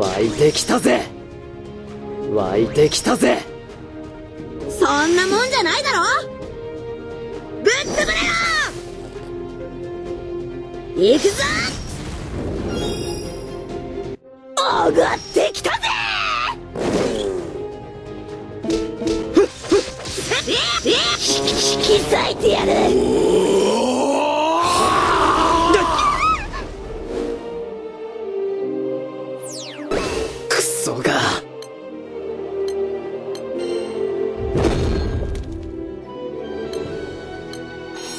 湧いてきたぜ。湧いてきたぜ。そんなもんじゃないだろ。ぶっ潰れろ行くぞ。上がってきたぜ。引き裂いてやる。クソが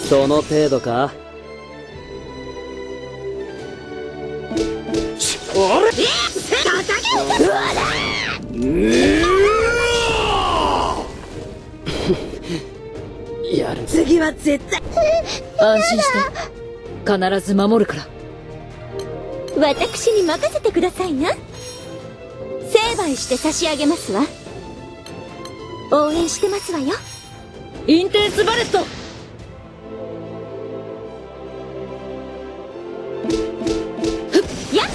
その程度か。やる。次は絶対。安心して。必ず守るから。私に任せてくださいな成敗して差し上げますわ。応援してますわよ。インテンスバレット。やっ。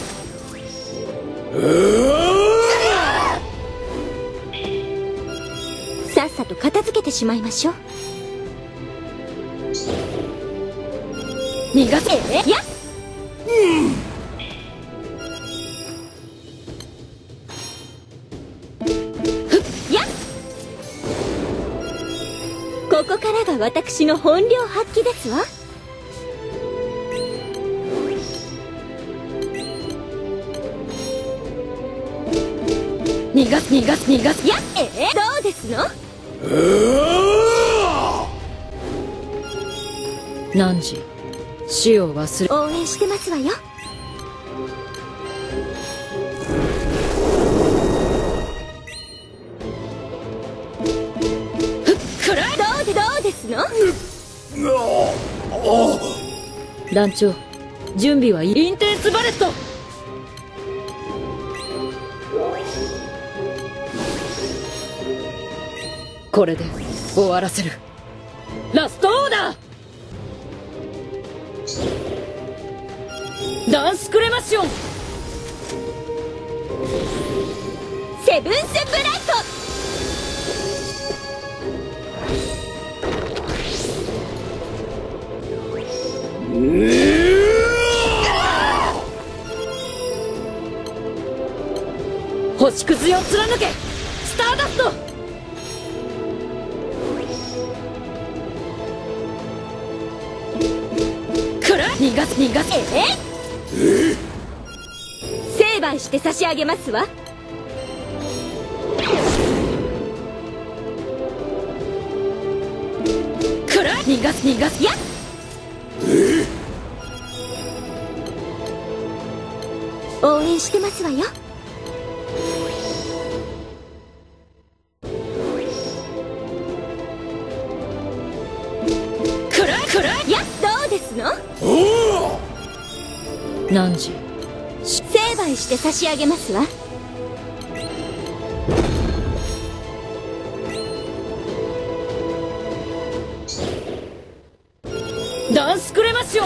さっさと片付けてしまいましょう。逃がせ。えやっ。やここからが私の本領発揮ですわ。逃がす逃がす逃がす。やっええどうですの？汝死を忘れ。応援してますわよですの団長準備はいいインテンスバレット。これで終わらせる。ラストオーダー。ダンスクレマッション。セブンスブライト星屑を貫け！スターダスト！くら逃がす逃がす。え？成敗して差し上げますわ。くら逃がす逃がす。やっ援してますわよ。くらくらやっどうですの？汝成敗して差し上げますわ。ダンスクレマッシ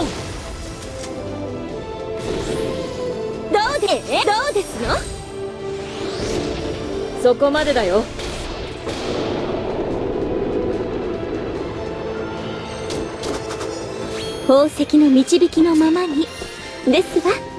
ョンどうでえどうですの？そこまでだよ。宝石の導きのままに。ですわ